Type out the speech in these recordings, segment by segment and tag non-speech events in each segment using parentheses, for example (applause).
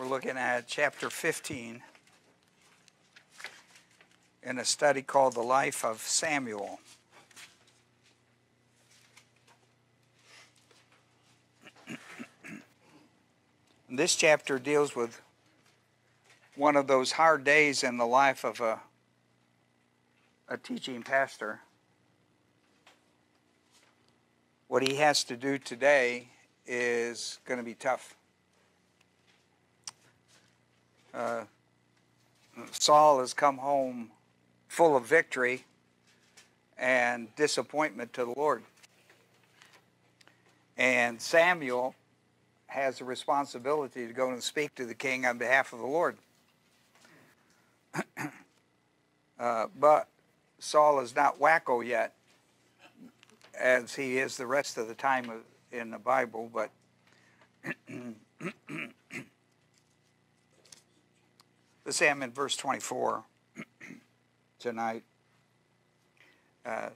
We're looking at chapter 15 in a study called The Life of Samuel. (clears throat) this chapter deals with one of those hard days in the life of a, a teaching pastor. What he has to do today is going to be tough. Uh, Saul has come home full of victory and disappointment to the Lord. And Samuel has a responsibility to go and speak to the king on behalf of the Lord. (clears throat) uh, but Saul is not wacko yet, as he is the rest of the time in the Bible, but (clears throat) let's I'm in verse 24 (clears throat) tonight. Uh,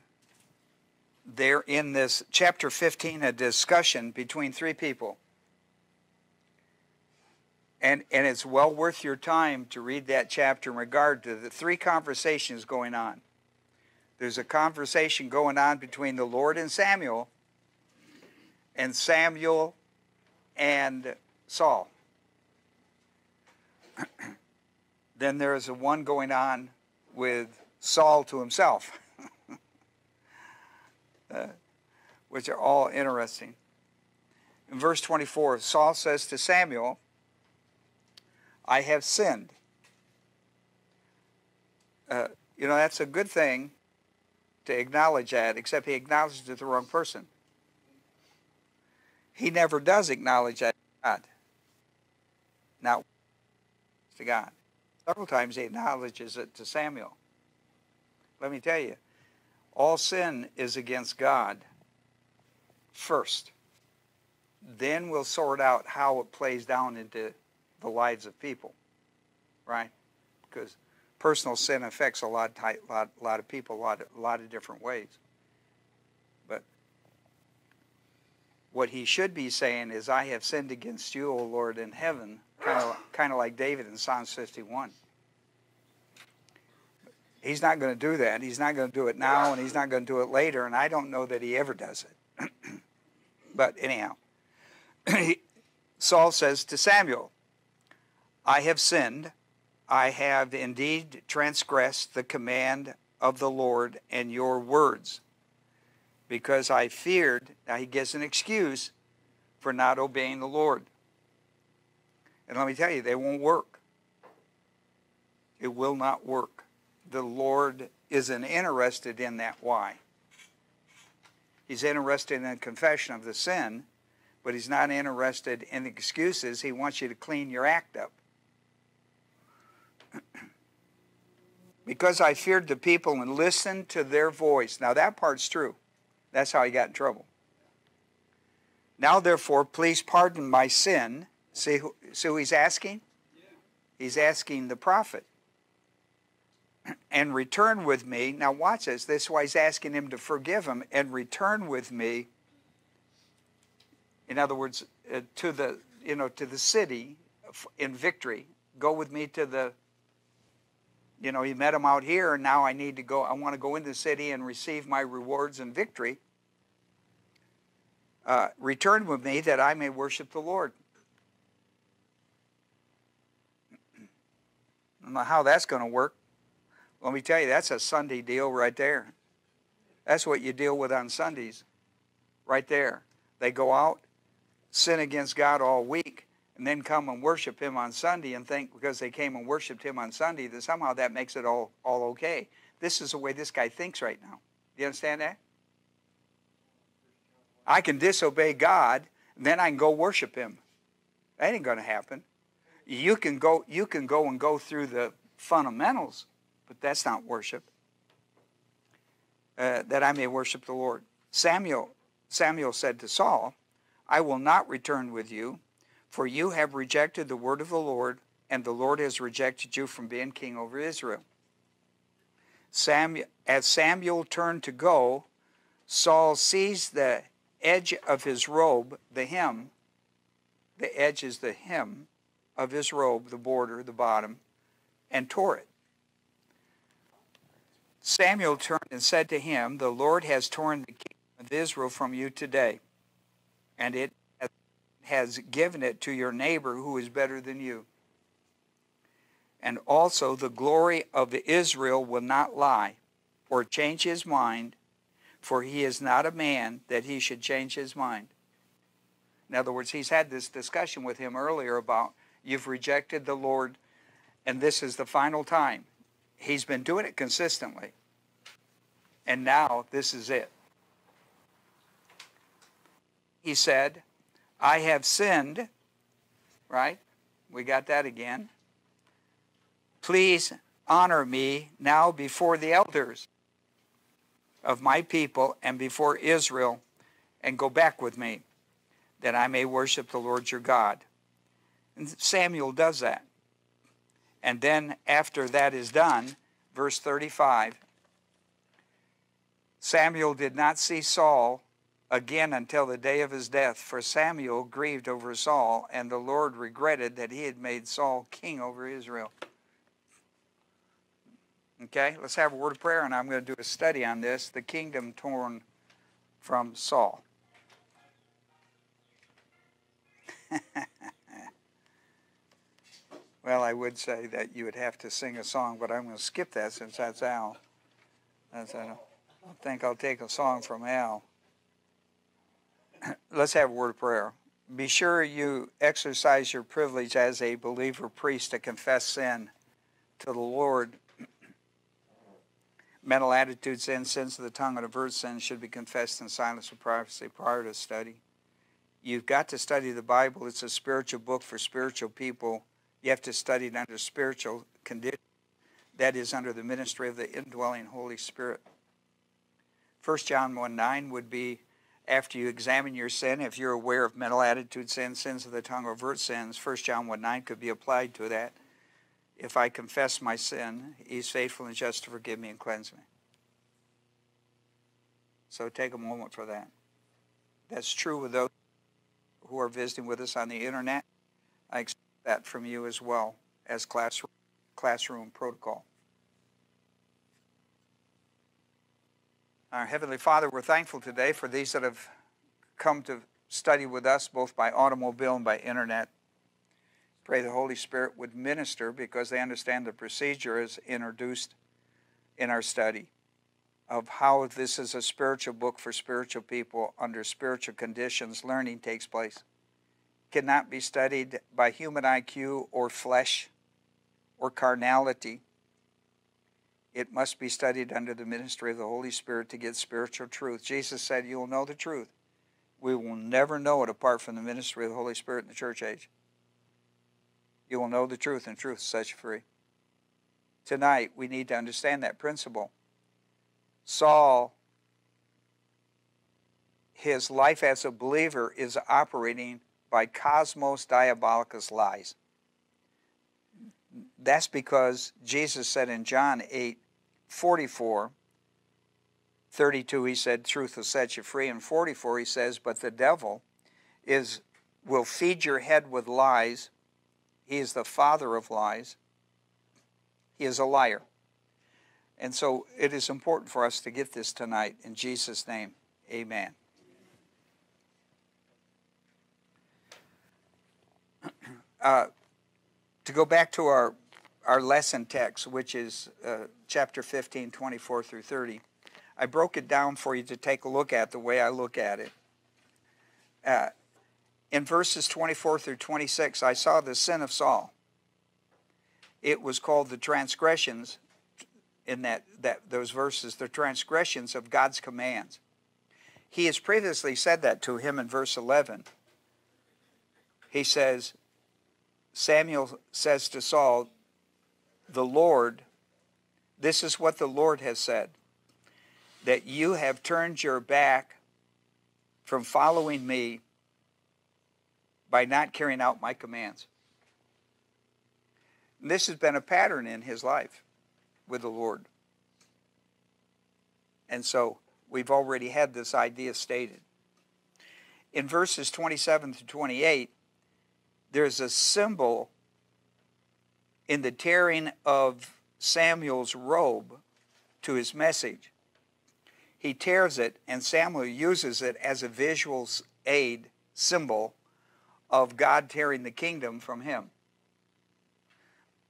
there in this chapter 15 a discussion between three people and, and it's well worth your time to read that chapter in regard to the three conversations going on. There's a conversation going on between the Lord and Samuel, and Samuel and Saul. (clears throat) then there is a one going on with Saul to himself, (laughs) uh, which are all interesting. In verse 24, Saul says to Samuel, I have sinned. Uh, you know, that's a good thing to acknowledge that, except he acknowledges it the wrong person. He never does acknowledge that God. Now, to God. Several times he acknowledges it to Samuel. Let me tell you, all sin is against God first. Then we'll sort out how it plays down into the lives of people, right? Because personal sin affects a lot, lot, lot of people, a lot, a lot of different ways. But what he should be saying is, "I have sinned against you, O Lord, in heaven," kind of, kind of like David in Psalms 51. He's not going to do that. He's not going to do it now, and he's not going to do it later. And I don't know that he ever does it. (clears throat) but anyhow, (clears throat) Saul says to Samuel, I have sinned. I have indeed transgressed the command of the Lord and your words, because I feared. Now he gives an excuse for not obeying the Lord. And let me tell you, they won't work. It will not work. The Lord isn't interested in that why. He's interested in the confession of the sin, but he's not interested in excuses. He wants you to clean your act up. (clears throat) because I feared the people and listened to their voice. Now, that part's true. That's how he got in trouble. Now, therefore, please pardon my sin. See who, see who he's asking? He's asking the prophet. (clears throat) And return with me. Now, watch this. This is why he's asking him to forgive him and return with me. In other words, uh, to the you know to the city in victory. Go with me to the you know, he met him out here, and now I need to go, I want to go into the city and receive my rewards and victory. Uh, return with me that I may worship the Lord. Don't know how that's going to work. Let me tell you, that's a Sunday deal right there. That's what you deal with on Sundays, right there. They go out, sin against God all week, and then come and worship him on Sunday and think because they came and worshiped him on Sunday that somehow that makes it all, all okay. This is the way this guy thinks right now. Do you understand that? I can disobey God, then I can go worship him. That ain't going to happen. You can go you can go and go through the fundamentals, but that's not worship. Uh, that I may worship the Lord. Samuel Samuel said to Saul, I will not return with you for you have rejected the word of the Lord, and the Lord has rejected you from being king over Israel. Samuel, as Samuel turned to go, Saul seized the edge of his robe, the hem, the edge is the hem, of his robe, the border, the bottom, and tore it. Samuel turned and said to him, The Lord has torn the kingdom of Israel from you today, and it has given it to your neighbor who is better than you. And also the glory of Israel will not lie or change his mind, for he is not a man that he should change his mind. In other words, he's had this discussion with him earlier about you've rejected the Lord, and this is the final time. He's been doing it consistently. And now this is it. He said, I have sinned, right? We got that again. Please honor me now before the elders of my people and before Israel, and go back with me, that I may worship the Lord your God. And Samuel does that. And then after that is done, verse 35, Samuel did not see Saul again until the day of his death, for Samuel grieved over Saul, and the Lord regretted that he had made Saul king over Israel. Okay, let's have a word of prayer, and I'm going to do a study on this the kingdom torn from Saul. (laughs) well, I would say that you would have to sing a song, but I'm going to skip that since that's Al. That's, I, don't, I think I'll take a song from Al. (clears throat) Let's have a word of prayer. Be sure you exercise your privilege as a believer priest to confess sin to the Lord (clears throat) Mental attitudes and sins of the tongue, and avert sins should be confessed in silence or privacy prior to study. You've got to study the Bible. It's a spiritual book for spiritual people. You have to study it under spiritual condition. That is under the ministry of the indwelling Holy Spirit. 1 John 1 9 would be after you examine your sin, if you're aware of mental attitude sins, sins of the tongue, or avert sins, 1 John 1 9 could be applied to that if I confess my sin, he's faithful and just to forgive me and cleanse me. So take a moment for that. That's true with those who are visiting with us on the internet. I expect that from you as well as classroom, classroom protocol. Our Heavenly Father, we're thankful today for these that have come to study with us both by automobile and by internet. Pray the Holy Spirit would minister because they understand the procedure is introduced in our study of how this is a spiritual book for spiritual people under spiritual conditions. Learning takes place. Cannot be studied by human IQ or flesh or carnality. It must be studied under the ministry of the Holy Spirit to get spiritual truth. Jesus said, You will know the truth. We will never know it apart from the ministry of the Holy Spirit in the church age. You will know the truth, and truth sets you free. Tonight, we need to understand that principle. Saul, his life as a believer is operating by cosmos diabolicus lies. That's because Jesus said in John 8 44, 32, he said, Truth will set you free. And 44, he says, But the devil is will feed your head with lies he is the father of lies. He is a liar. And so it is important for us to get this tonight. In Jesus' name, amen. Uh, to go back to our, our lesson text, which is uh, chapter 15, 24 through 30, I broke it down for you to take a look at the way I look at it. Uh, in verses 24 through 26, I saw the sin of Saul. It was called the transgressions in that, that those verses, the transgressions of God's commands. He has previously said that to him in verse 11. He says, Samuel says to Saul, The Lord, this is what the Lord has said, that you have turned your back from following me by not carrying out my commands. And this has been a pattern in his life with the Lord. And so we've already had this idea stated. In verses 27 to 28, there's a symbol in the tearing of Samuel's robe to his message. He tears it, and Samuel uses it as a visual aid symbol of God tearing the kingdom from him.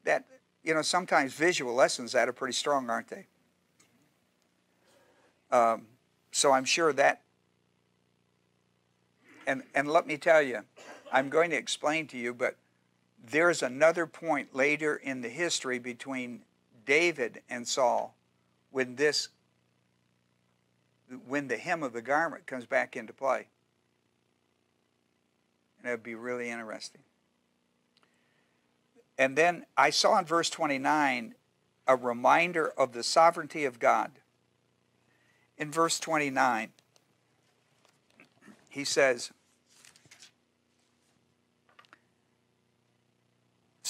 That, you know, sometimes visual lessons that are pretty strong, aren't they? Um, so I'm sure that, and, and let me tell you, I'm going to explain to you, but there's another point later in the history between David and Saul when this when the hem of the garment comes back into play. And it would be really interesting. And then I saw in verse 29 a reminder of the sovereignty of God. In verse 29, he says,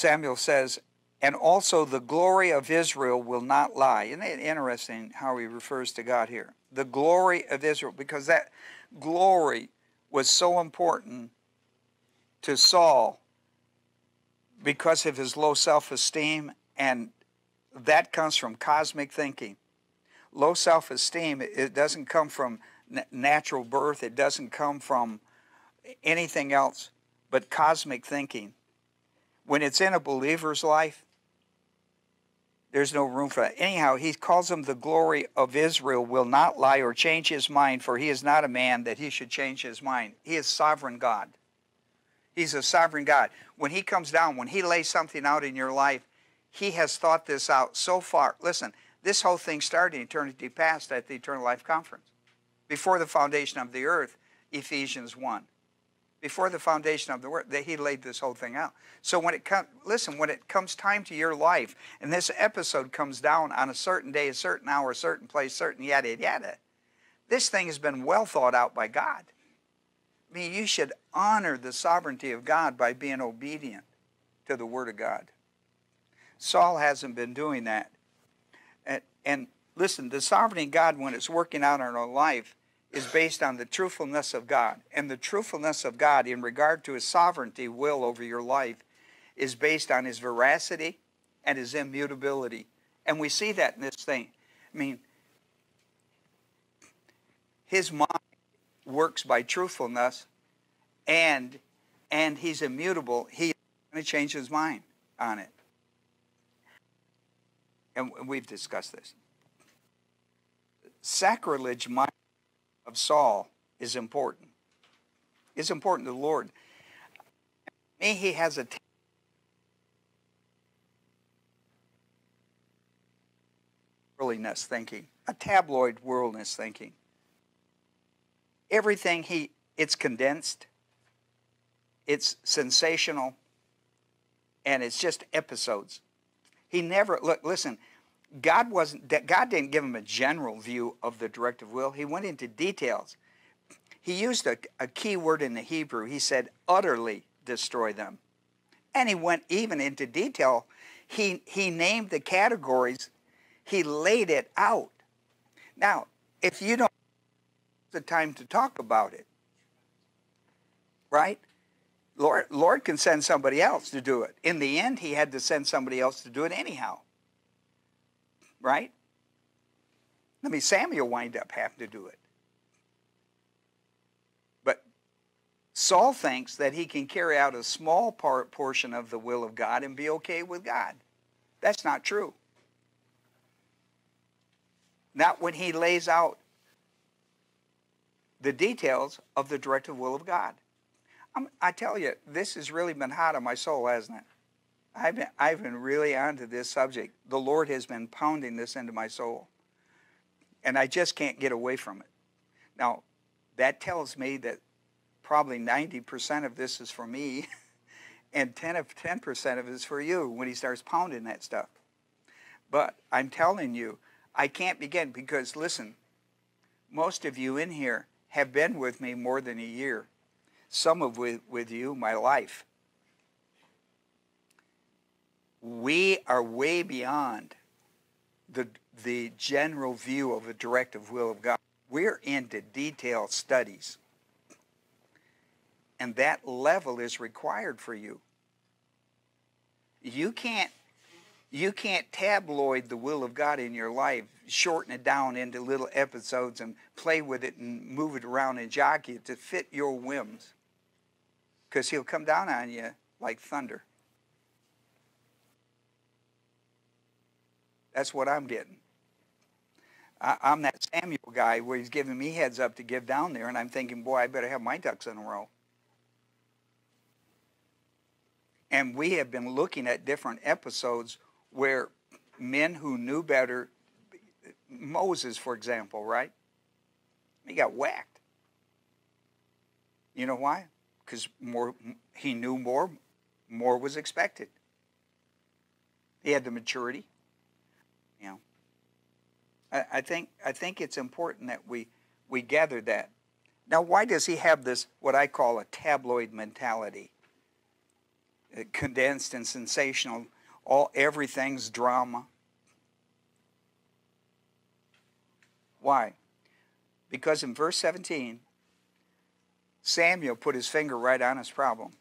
Samuel says, and also the glory of Israel will not lie. Isn't it interesting how he refers to God here? The glory of Israel, because that glory was so important to Saul because of his low self esteem, and that comes from cosmic thinking. Low self esteem, it doesn't come from natural birth, it doesn't come from anything else but cosmic thinking. When it's in a believer's life, there's no room for that. Anyhow, he calls him the glory of Israel will not lie or change his mind, for he is not a man that he should change his mind. He is sovereign God. He's a sovereign God. When he comes down, when he lays something out in your life, he has thought this out so far. Listen, this whole thing started in eternity past at the Eternal Life Conference. Before the foundation of the earth, Ephesians 1 before the foundation of the world that he laid this whole thing out. So when it comes listen when it comes time to your life and this episode comes down on a certain day a certain hour a certain place certain yada yada this thing has been well thought out by god. I mean you should honor the sovereignty of god by being obedient to the word of god. Saul hasn't been doing that. And, and listen the sovereignty of god when it's working out in our life is based on the truthfulness of God. And the truthfulness of God in regard to his sovereignty will over your life is based on his veracity and his immutability. And we see that in this thing. I mean, his mind works by truthfulness and and he's immutable. He's going to change his mind on it. And we've discussed this. Sacrilege mind of Saul is important. It's important to the Lord. Me, he has a worldliness thinking, a tabloid worldliness thinking. Everything he, it's condensed, it's sensational, and it's just episodes. He never, look, listen, God wasn't God didn't give him a general view of the directive will. He went into details. He used a, a key word in the Hebrew. He said, utterly destroy them. And he went even into detail. He, he named the categories. He laid it out. Now, if you don't the time to talk about it, right? Lord, Lord can send somebody else to do it. In the end, he had to send somebody else to do it anyhow right? I mean, Samuel wind up having to do it. But Saul thinks that he can carry out a small part portion of the will of God and be okay with God. That's not true. Not when he lays out the details of the directive will of God. I'm, i tell you, this has really been hot on my soul, hasn't it? I've been, I've been really onto this subject. The Lord has been pounding this into my soul. And I just can't get away from it. Now, that tells me that probably 90% of this is for me (laughs) and 10 of 10% of it is for you when he starts pounding that stuff. But I'm telling you, I can't begin because listen, most of you in here have been with me more than a year. Some of with, with you my life we are way beyond the, the general view of the directive will of God. We're into detailed studies. And that level is required for you. You can't, You can't tabloid the will of God in your life, shorten it down into little episodes and play with it and move it around and jockey it to fit your whims. Because he'll come down on you like thunder. That's what I'm getting. I, am that Samuel guy where he's giving me heads up to give down there, and I'm thinking, boy, I better have my ducks in a row. And we have been looking at different episodes where men who knew better, Moses, for example, right? He got whacked. You know why? Because more he knew more, more was expected. He had the maturity. Know. I, I think I think it's important that we we gather that. Now, why does he have this what I call a tabloid mentality? Uh, condensed and sensational. All everything's drama. Why? Because in verse 17, Samuel put his finger right on his problem.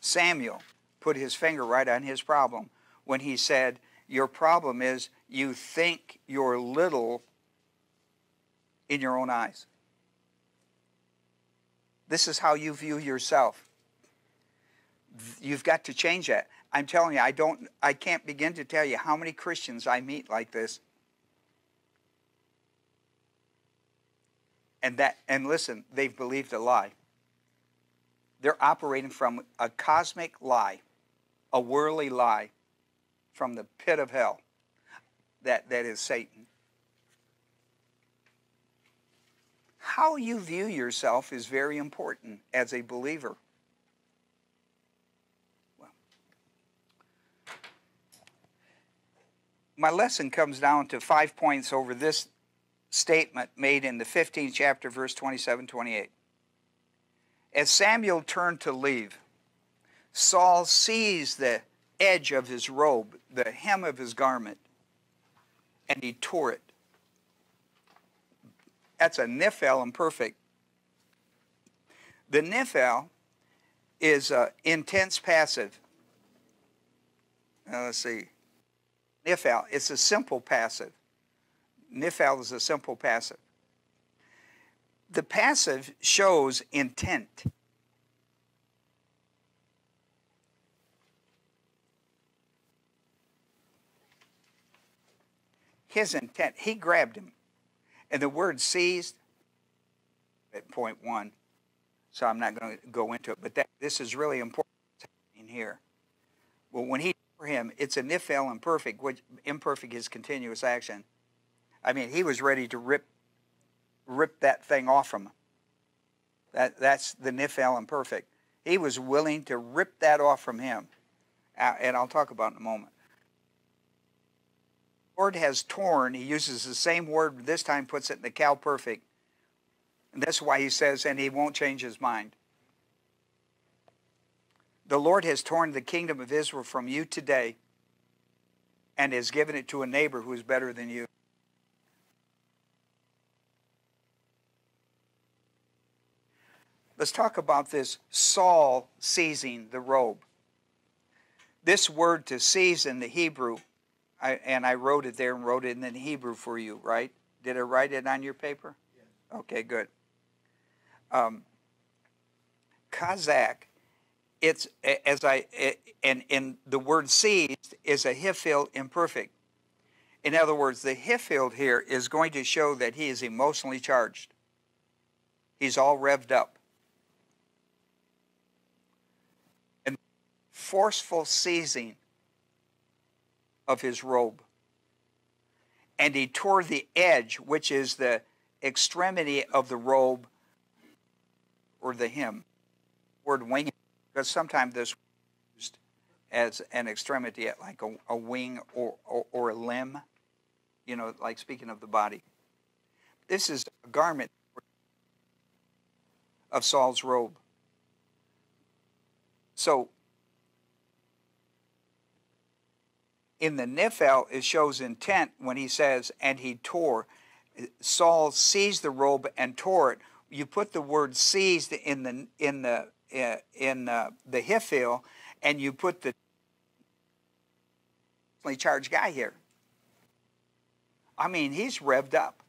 Samuel put his finger right on his problem when he said, Your problem is you think you're little in your own eyes. This is how you view yourself you've got to change that. I'm telling you, I don't I can't begin to tell you how many Christians I meet like this. And that and listen, they've believed a lie. They're operating from a cosmic lie, a worldly lie from the pit of hell. That that is Satan. How you view yourself is very important as a believer. my lesson comes down to five points over this statement made in the 15th chapter, verse 27 28. As Samuel turned to leave, Saul seized the edge of his robe, the hem of his garment, and he tore it. That's a niphal imperfect. The niphal is intense passive. Now let's see. Niphal, it's a simple passive. Niphal is a simple passive. The passive shows intent. His intent, he grabbed him. And the word seized at point one, so I'm not going to go into it, but that, this is really important in here. Well, when he for him, it's a niphal imperfect, which imperfect is continuous action. I mean, he was ready to rip rip that thing off from him. That, that's the niphal imperfect. He was willing to rip that off from him. Uh, and I'll talk about in a moment. Lord has torn, he uses the same word, this time puts it in the Qal perfect. And that's why he says, and he won't change his mind. The Lord has torn the kingdom of Israel from you today and has given it to a neighbor who is better than you. Let's talk about this Saul seizing the robe. This word to seize in the Hebrew, I, and I wrote it there and wrote it in the Hebrew for you, right? Did I write it on your paper? Yes. Okay, good. Um, Kazakh it's as I and and the word seized is a hiphil imperfect. In other words, the hiphil here is going to show that he is emotionally charged. He's all revved up. And forceful seizing of his robe. And he tore the edge, which is the extremity of the robe or the hem. Word wing because sometimes this used as an extremity, like a, a wing or, or, or, a limb, you know, like speaking of the body. This is a garment of Saul's robe. So, in the Niphal, it shows intent when he says, and he tore. Saul seized the robe and tore it. You put the word seized in the, in the in uh, the Hiphil, and you put the charged guy here. I mean, he's revved up.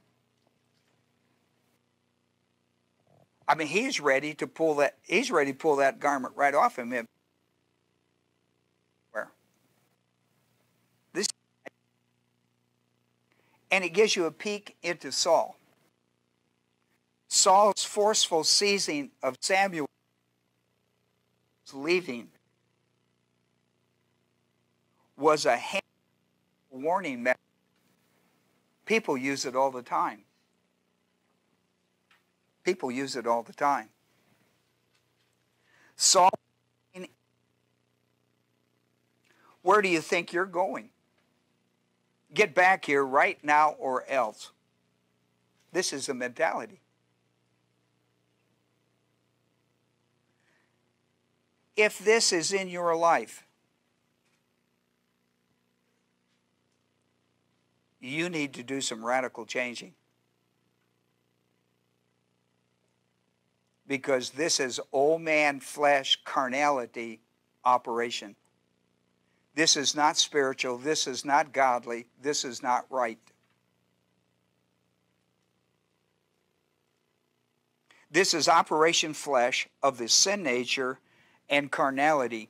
I mean, he's ready to pull that. He's ready to pull that garment right off him. Where? This, and it gives you a peek into Saul. Saul's forceful seizing of Samuel leaving was a hand warning message. People use it all the time. People use it all the time. Saul, where do you think you're going? Get back here right now or else. This is the mentality. If this is in your life, you need to do some radical changing. Because this is old man flesh carnality operation. This is not spiritual. This is not godly. This is not right. This is operation flesh of the sin nature and carnality.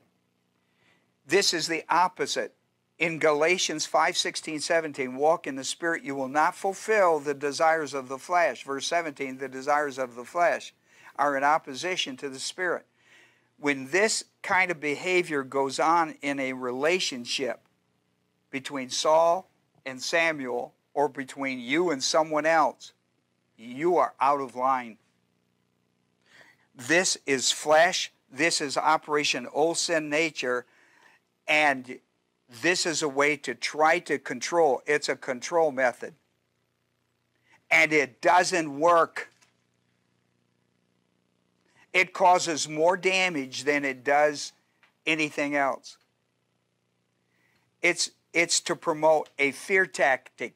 This is the opposite in Galatians 5 16, 17, walk in the Spirit, you will not fulfill the desires of the flesh. Verse 17, the desires of the flesh are in opposition to the Spirit. When this kind of behavior goes on in a relationship between Saul and Samuel, or between you and someone else, you are out of line. This is flesh, this is Operation Old Sin Nature, and this is a way to try to control. It's a control method. And it doesn't work. It causes more damage than it does anything else. It's, it's to promote a fear tactic.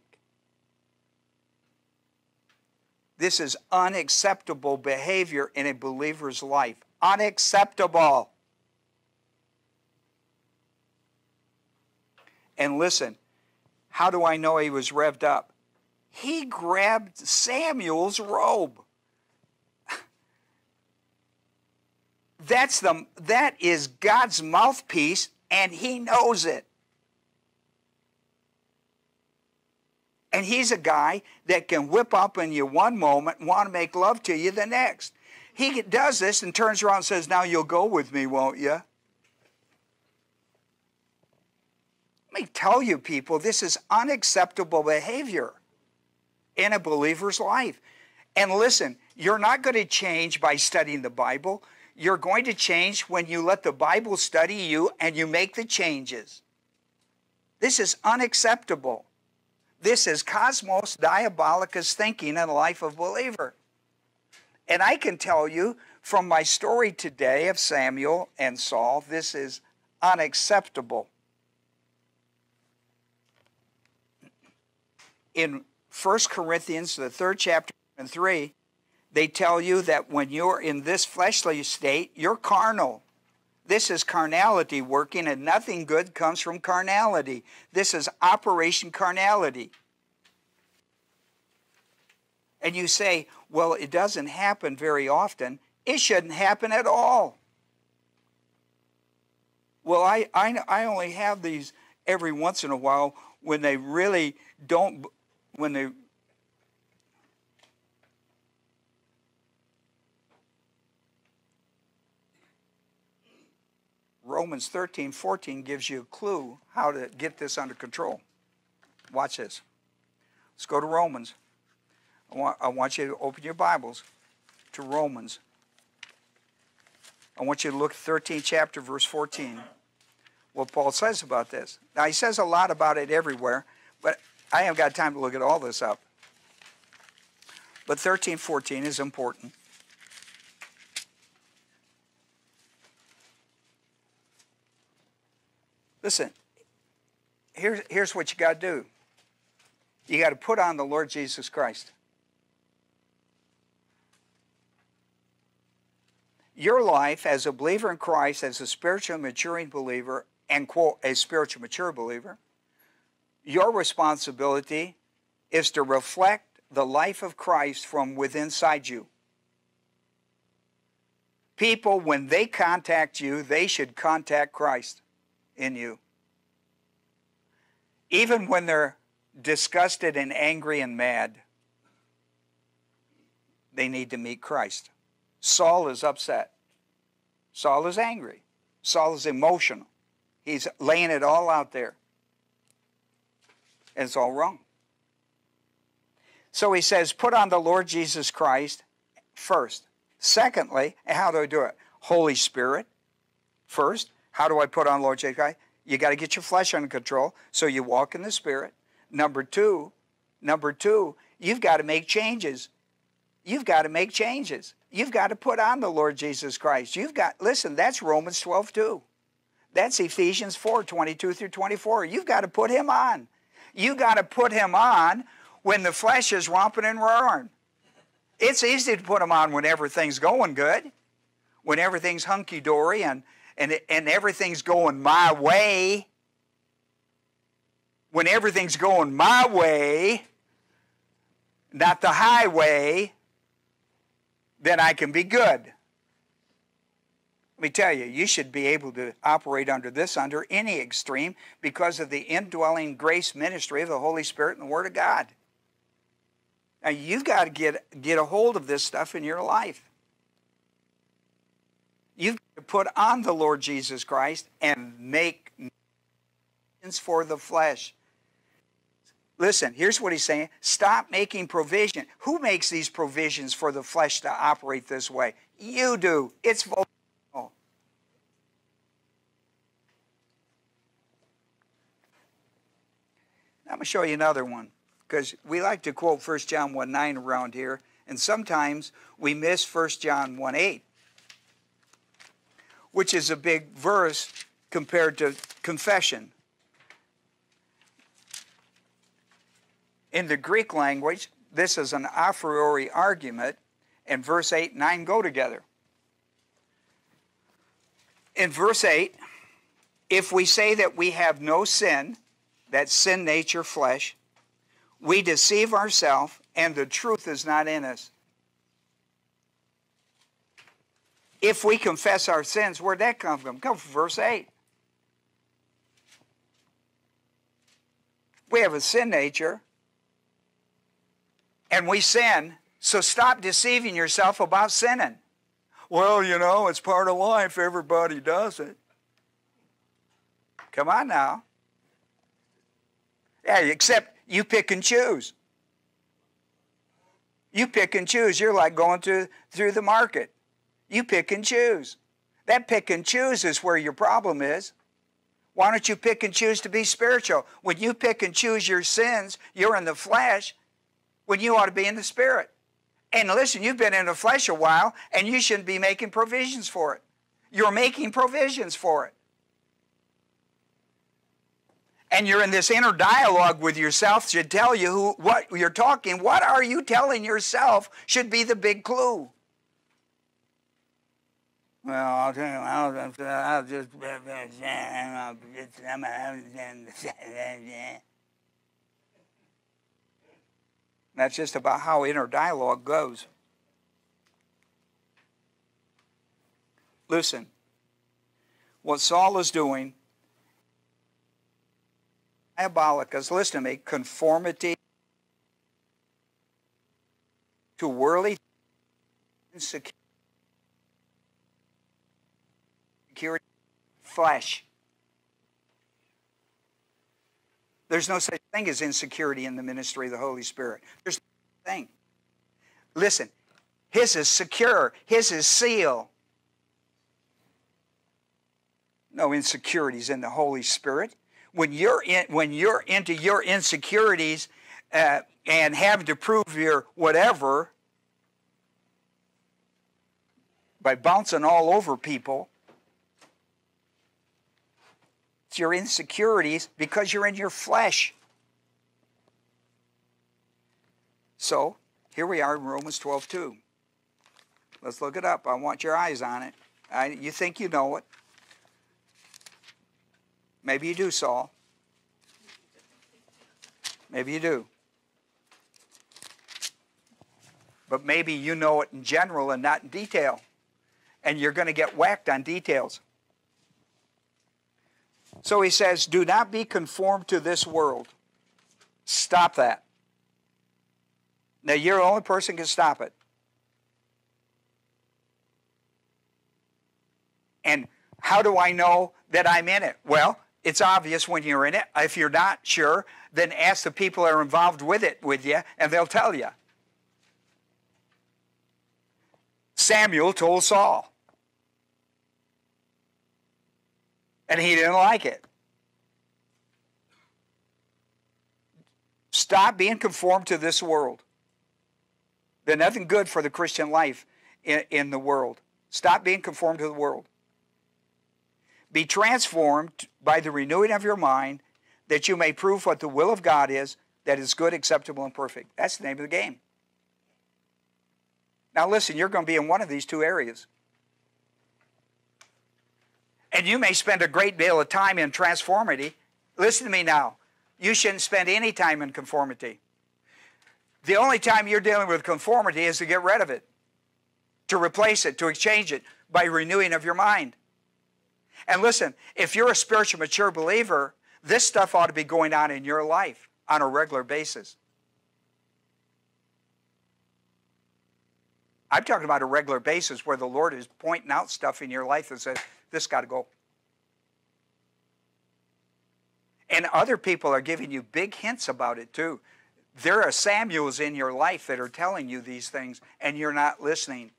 This is unacceptable behavior in a believer's life. Unacceptable. And listen, how do I know he was revved up? He grabbed Samuel's robe. That's the that is God's mouthpiece and he knows it. And he's a guy that can whip up in you one moment and want to make love to you the next. He does this and turns around and says, Now you'll go with me, won't you? Let me tell you, people, this is unacceptable behavior in a believer's life. And listen, you're not going to change by studying the Bible. You're going to change when you let the Bible study you and you make the changes. This is unacceptable. This is cosmos diabolicus thinking in the life of believer. And I can tell you from my story today of Samuel and Saul, this is unacceptable. in 1 Corinthians, the third chapter and 3, they tell you that when you're in this fleshly state, you're carnal. This is carnality working, and nothing good comes from carnality. This is operation carnality. And you say, well, it doesn't happen very often. It shouldn't happen at all. Well, I, I, I only have these every once in a while when they really don't when they Romans 13, 14 gives you a clue how to get this under control. Watch this. Let's go to Romans. I want, I want you to open your Bibles to Romans. I want you to look at 13 chapter, verse 14. What Paul says about this. Now, he says a lot about it everywhere, but I haven't got time to look at all this up. But 13, 14 is important. Listen, here's, here's what you got to do you got to put on the Lord Jesus Christ. Your life as a believer in Christ, as a spiritual maturing believer, and quote, a spiritual mature believer, Your responsibility is to reflect the life of Christ from within inside you. People, when they contact you, they should contact Christ in you. Even when they're disgusted and angry and mad, they need to meet Christ. Saul is upset. Saul is angry. Saul is emotional. He's laying it all out there. And it's all wrong. So he says, put on the Lord Jesus Christ first. Secondly, how do I do it? Holy Spirit first. How do I put on Lord Jesus Christ? You got to get your flesh under control so you walk in the Spirit. Number two, number two, you've got to make changes. You've got to make changes. You've got to put on the Lord Jesus Christ. You've got, listen, that's Romans 12 too. That's Ephesians 4, 22 through 24. You've got to put him on. You got to put him on when the flesh is romping and roaring. It's easy to put him on when everything's going good, when everything's hunky dory and, and, and everything's going my way. When everything's going my way, not the highway, then I can be good. Let me tell you, you should be able to operate under this under any extreme because of the indwelling grace ministry of the Holy Spirit and the Word of God. Now you've got to get, get a hold of this stuff in your life. To put on the Lord Jesus Christ and make for the flesh. Listen, here's what he's saying. Stop making provision. Who makes these provisions for the flesh to operate this way? You do. It's vocational. I'm going to show you another one because we like to quote 1 John 1 9 around here, and sometimes we miss 1 John 1 8, which is a big verse compared to confession. In the Greek language, this is an a priori argument, and verse 8 and 9 go together. In verse 8, if we say that we have no sin, that sin nature flesh, we deceive ourselves and the truth is not in us. If we confess our sins, where'd that come from? Come from verse 8. We have a sin nature and we sin. So stop deceiving yourself about sinning. Well, you know, it's part of life. Everybody does it. Come on now. Yeah, except you pick and choose. You pick and choose. You're like going through, through the market. You pick and choose. That pick and choose is where your problem is. Why don't you pick and choose to be spiritual? When you pick and choose your sins, you're in the flesh when you ought to be in the spirit. And listen, you've been in the flesh a while, and you shouldn't be making provisions for it. You're making provisions for it. And you're in this inner dialogue with yourself should tell you who, what you're talking. What are you telling yourself should be the big clue. Well, I'll tell you, I'll, I'll just, I'll just that's just about how inner dialogue goes. Listen, what Saul is doing, diabolicus, listen to me, conformity to worldly insecurity, flesh. There's no such thing as insecurity in the ministry of the Holy Spirit. There's no thing. Listen, His is secure, His is seal. No insecurities in the Holy Spirit. When you're, in, when you're into your insecurities uh, and have to prove your whatever by bouncing all over people, your insecurities because you're in your flesh. So, here we are in Romans 12 2. Let's look it up. I want your eyes on it. I, you think you know it. Maybe you do, Saul. Maybe you do. But maybe you know it in general and not in detail. And you're going to get whacked on details. So he says, Do not be conformed to this world. Stop that. Now, you're the only person can stop it. And how do I know that I'm in it? Well, it's obvious when you're in it. If you're not sure, then ask the people that are involved with it with you, and they'll tell you. Samuel told Saul. And he didn't like it. Stop being conformed to this world. There's nothing good for the Christian life in, in the world. Stop being conformed to the world. Be transformed by the renewing of your mind that you may prove what the will of God is, that is good, acceptable, and perfect. That's the name of the game. Now, listen, you're going to be in one of these two areas. And you may spend a great deal of time in transformity. Listen to me now. You shouldn't spend any time in conformity. The only time you're dealing with conformity is to get rid of it, to replace it, to exchange it by renewing of your mind. And listen, if you're a spiritual mature believer, this stuff ought to be going on in your life on a regular basis. I'm talking about a regular basis where the Lord is pointing out stuff in your life that says, this got to go. And other people are giving you big hints about it too. There are Samuels in your life that are telling you these things, and you're not listening.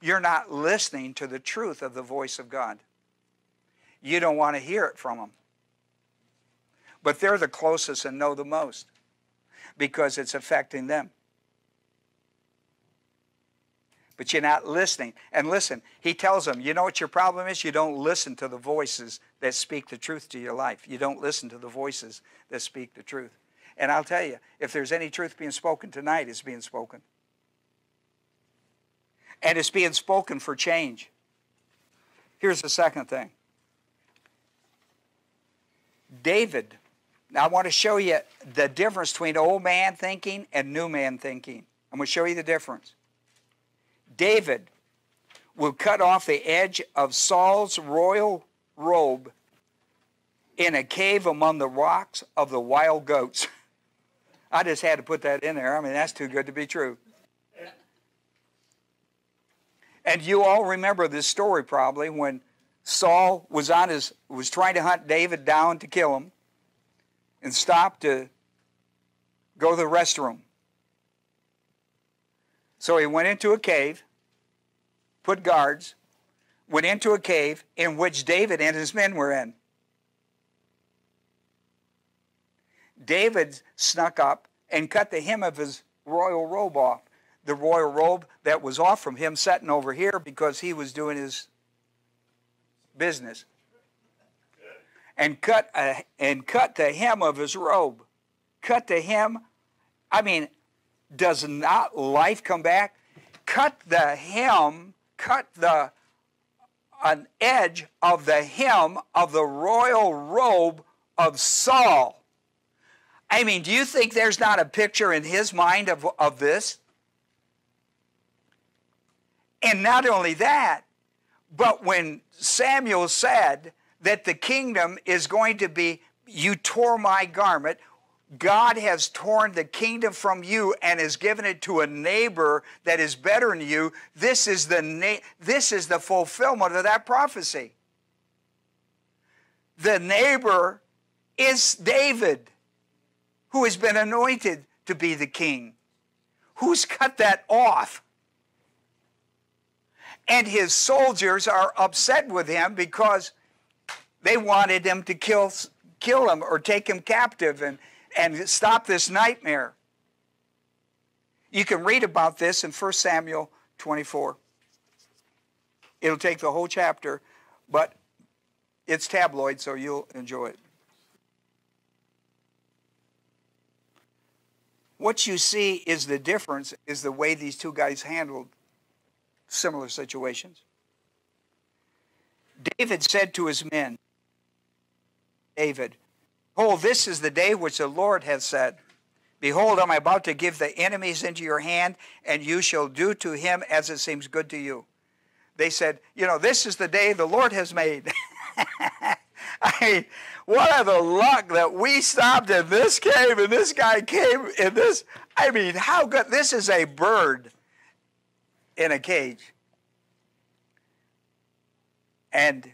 You're not listening to the truth of the voice of God. You don't want to hear it from them. But they're the closest and know the most because it's affecting them. But you're not listening. And listen, he tells them, you know what your problem is? You don't listen to the voices that speak the truth to your life. You don't listen to the voices that speak the truth. And I'll tell you, if there's any truth being spoken tonight, it's being spoken. And it's being spoken for change. Here's the second thing David. Now, I want to show you the difference between old man thinking and new man thinking. I'm going to show you the difference. David will cut off the edge of Saul's royal robe in a cave among the rocks of the wild goats. (laughs) I just had to put that in there. I mean, that's too good to be true. And you all remember this story probably when Saul was on his was trying to hunt David down to kill him and stopped to go to the restroom. So he went into a cave, put guards, went into a cave in which David and his men were in. David snuck up and cut the hem of his royal robe off. The royal robe that was off from him sitting over here because he was doing his business. And cut, a, and cut the hem of his robe. Cut the hem. I mean, does not life come back? Cut the hem, cut the an edge of the hem of the royal robe of Saul. I mean, do you think there's not a picture in his mind of, of this? And not only that, but when Samuel said that the kingdom is going to be, you tore my garment, God has torn the kingdom from you and has given it to a neighbor that is better than you. This is the, this is the fulfillment of that prophecy. The neighbor is David who has been anointed to be the king. Who's cut that off? And his soldiers are upset with him because they wanted him to kill, kill him or take him captive and, and stop this nightmare. You can read about this in 1 Samuel 24. It'll take the whole chapter, but it's tabloid, so you'll enjoy it. What you see is the difference is the way these two guys handled similar situations. David said to his men, David, Oh, this is the day which the Lord has said. Behold, I'm about to give the enemies into your hand, and you shall do to him as it seems good to you. They said, You know, this is the day the Lord has made. (laughs) I mean, what are the luck that we stopped in this cave and this guy came in this? I mean, how good. This is a bird in a cage. And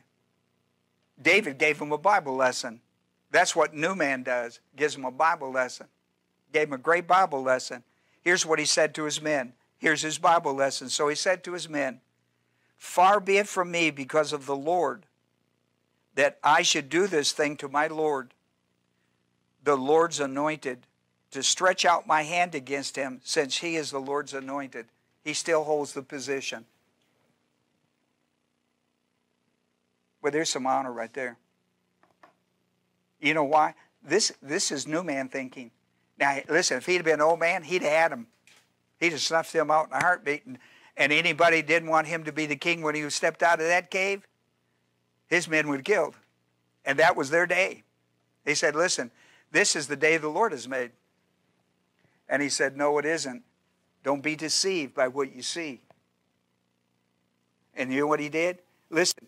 David gave him a Bible lesson. That's what New Man does, gives him a Bible lesson. Gave him a great Bible lesson. Here's what he said to his men. Here's his Bible lesson. So he said to his men, Far be it from me because of the Lord that I should do this thing to my Lord, the Lord's anointed, to stretch out my hand against him, since he is the Lord's anointed. He still holds the position. Well, there's some honor right there. You know why? This, this is new man thinking. Now, listen, if he'd have been an old man, he'd have had him. He'd have snuffed him out in a heartbeat. And, and anybody didn't want him to be the king when he stepped out of that cave, his men would killed. And that was their day. They said, listen, this is the day the Lord has made. And he said, no, it isn't. Don't be deceived by what you see. And you know what he did? Listen,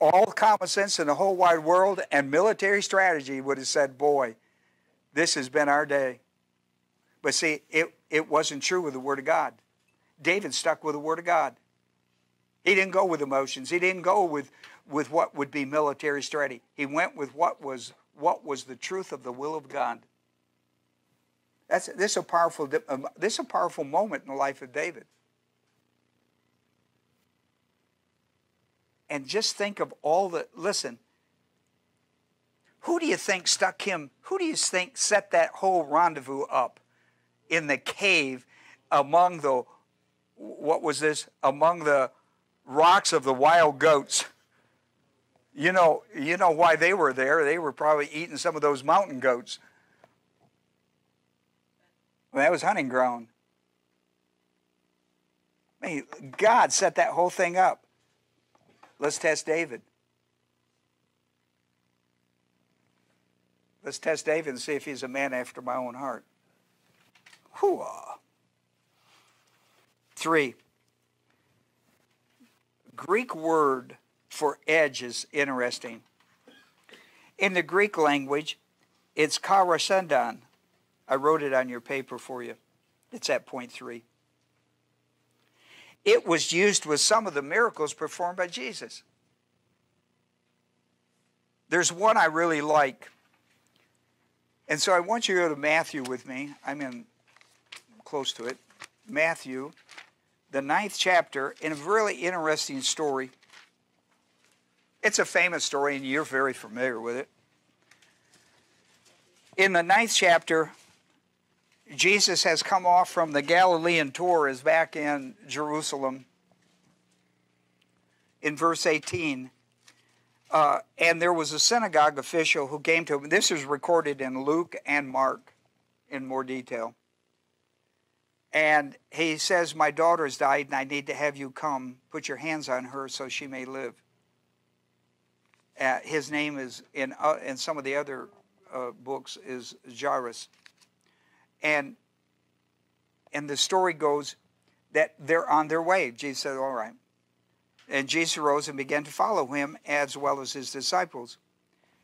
all common sense in the whole wide world and military strategy would have said, boy, this has been our day. But see, it, it wasn't true with the Word of God. David stuck with the Word of God. He didn't go with emotions. He didn't go with, with what would be military strategy. He went with what was, what was the truth of the will of God. That's, this, is a powerful, this is a powerful moment in the life of David. And just think of all the, listen, who do you think stuck him, who do you think set that whole rendezvous up in the cave among the, what was this, among the rocks of the wild goats? You know, you know why they were there. They were probably eating some of those mountain goats. That was hunting ground. I mean, God set that whole thing up. Let's test David. Let's test David and see if he's a man after my own heart. Hooah. Three. Greek word for edge is interesting. In the Greek language, it's kraspedon. I wrote it on your paper for you. It's at point three it was used with some of the miracles performed by Jesus. There's one I really like. And so I want you to go to Matthew with me. I'm in close to it. Matthew, the ninth chapter, in a really interesting story. It's a famous story, and you're very familiar with it. In the ninth chapter, Jesus has come off from the Galilean tour, is back in Jerusalem. In verse 18, uh, and there was a synagogue official who came to him. This is recorded in Luke and Mark in more detail. And he says, My daughter has died, and I need to have you come put your hands on her so she may live. Uh, his name is, in, uh, in some of the other uh, books, is Jairus. And and the story goes that they're on their way. Jesus said, All right. And Jesus arose and began to follow him as well as his disciples.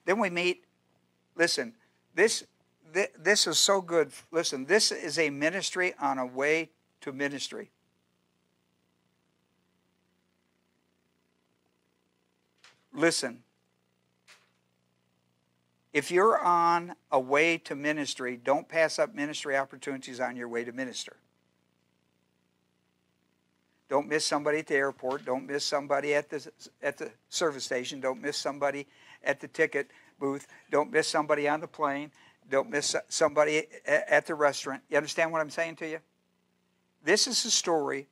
Then we meet, listen, this, this is so good. Listen, this is a ministry on a way to ministry. Listen, if you're on a way to ministry, don't pass up ministry opportunities on your way to minister. Don't miss somebody at the airport. Don't miss somebody at the, at the service station. Don't miss somebody at the ticket booth. Don't miss somebody on the plane. Don't miss somebody at the restaurant. You understand what I'm saying to you? This is a story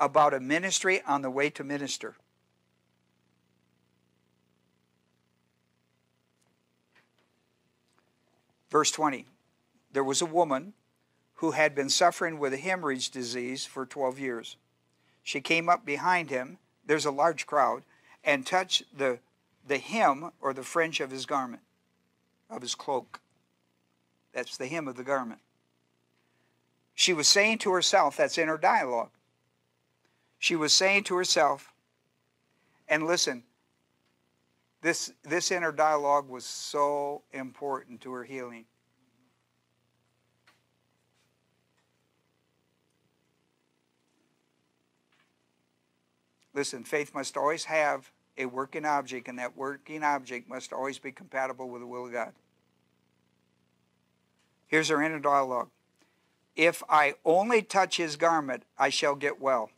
about a ministry on the way to minister. Verse 20 There was a woman who had been suffering with a hemorrhage disease for 12 years. She came up behind him, there's a large crowd, and touched the, the hem or the fringe of his garment, of his cloak. That's the hem of the garment. she was saying to herself, that's in her dialogue. She was saying to herself, and listen, this, this inner dialogue was so important to her healing. Listen, faith must always have a working object, and that working object must always be compatible with the will of God. Here's our inner dialogue. If I only touch his garment, I shall get well.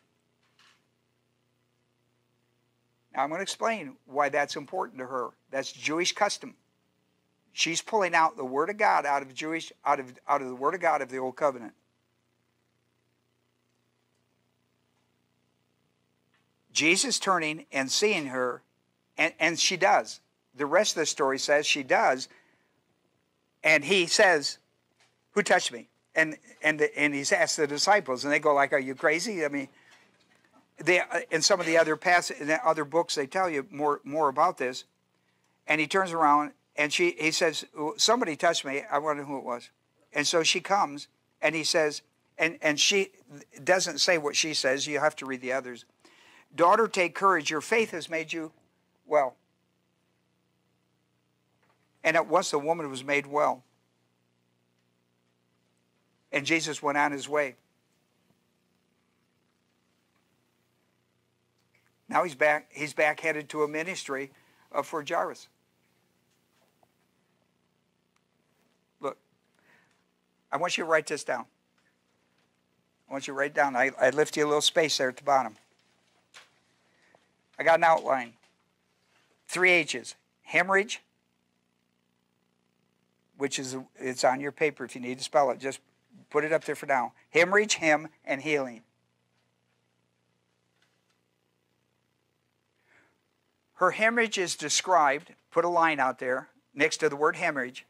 Now I'm going to explain why that's important to her. That's Jewish custom. She's pulling out the Word of God out of Jewish out of out of the Word of God of the Old Covenant. Jesus turning and seeing her, and, and she does. The rest of the story says she does. And he says, Who touched me? And and and he's asked the disciples, and they go like, Are you crazy? I mean, they, uh, in some of the other pass, in the other books, they tell you more more about this. And he turns around and she he says, "Somebody touched me. I wonder who it was." And so she comes and he says, and and she doesn't say what she says. You have to read the others. Daughter, take courage. Your faith has made you well. And at once the woman was made well. And Jesus went on his way. Now he's back, he's back headed to a ministry uh, for Jairus. Look, I want you to write this down. I want you to write down. I, I lift you a little space there at the bottom. I got an outline. Three H's. Hemorrhage, which is it's on your paper if you need to spell it. Just put it up there for now. Hemorrhage, hem, and healing. Her hemorrhage is described, put a line out there next to the word hemorrhage,